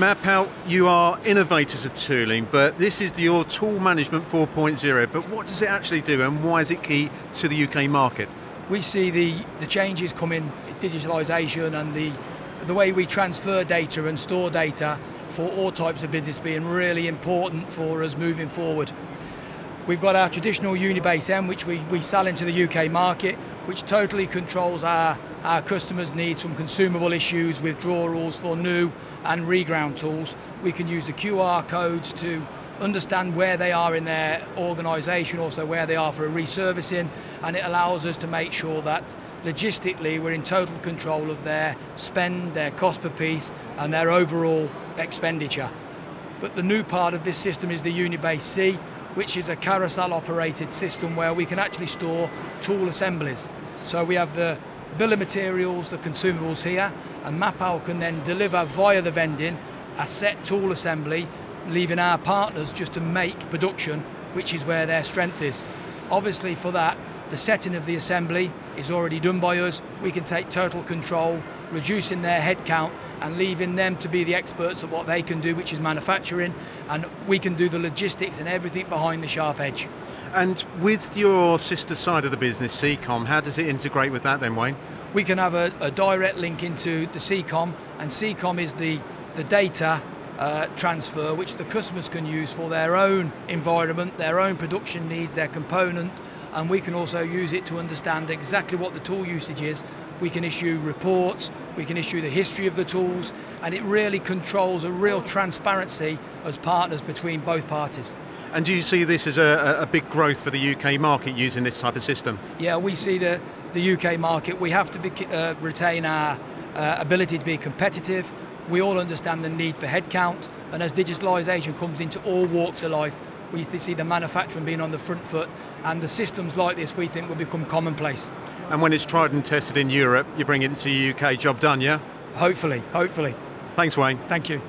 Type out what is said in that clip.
Mapal, you are innovators of tooling, but this is your tool management 4.0. But what does it actually do and why is it key to the UK market? We see the, the changes coming, digitalisation and the, the way we transfer data and store data for all types of business being really important for us moving forward. We've got our traditional Unibase M, which we, we sell into the UK market, which totally controls our, our customers' needs from consumable issues, withdrawals for new and reground tools. We can use the QR codes to understand where they are in their organisation, also where they are for a resurfacing, and it allows us to make sure that logistically we're in total control of their spend, their cost per piece, and their overall expenditure. But the new part of this system is the Unibase C, which is a carousel operated system where we can actually store tool assemblies. So we have the bill of materials, the consumables here, and Mapal can then deliver via the vending a set tool assembly, leaving our partners just to make production, which is where their strength is. Obviously for that, the setting of the assembly is already done by us. We can take total control, reducing their headcount and leaving them to be the experts at what they can do, which is manufacturing, and we can do the logistics and everything behind the sharp edge. And with your sister side of the business, C.COM, how does it integrate with that then, Wayne? We can have a, a direct link into the C.COM, and C.COM is the, the data uh, transfer which the customers can use for their own environment, their own production needs, their component, and we can also use it to understand exactly what the tool usage is. We can issue reports, we can issue the history of the tools, and it really controls a real transparency as partners between both parties. And do you see this as a, a big growth for the UK market using this type of system? Yeah, we see the, the UK market. We have to be, uh, retain our uh, ability to be competitive. We all understand the need for headcount, and as digitalisation comes into all walks of life, we see the manufacturing being on the front foot and the systems like this we think will become commonplace. And when it's tried and tested in Europe, you bring it into the UK, job done, yeah? Hopefully, hopefully. Thanks, Wayne. Thank you.